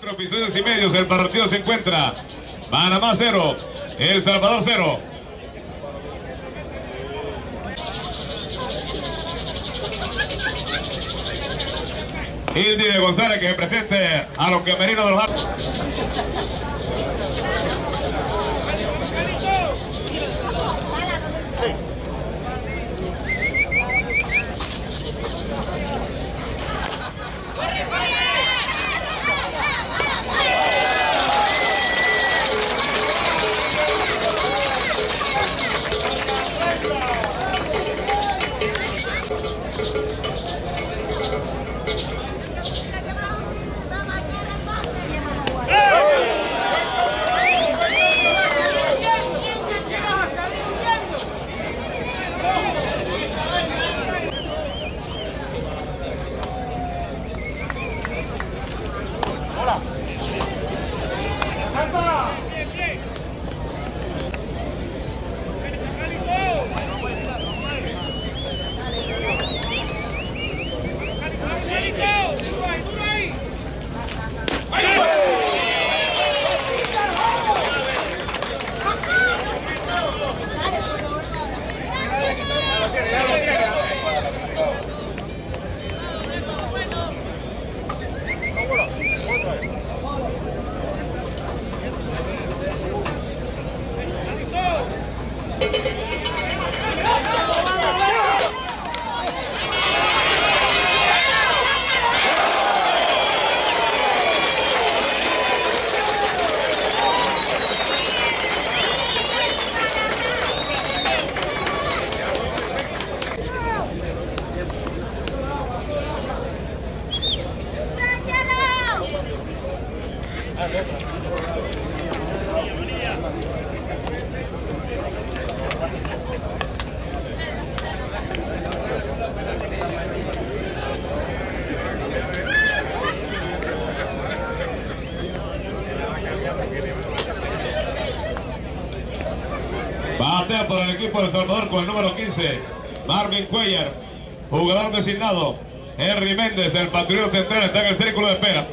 Cuatro episodios y medios, el partido se encuentra Panamá 0, El Salvador 0. Ildire González que presente a los camerinos de los Batea por el equipo de Salvador con el número 15, Marvin Cuellar, jugador designado. Henry Méndez, el patriota central, está en el círculo de espera.